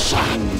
Nation!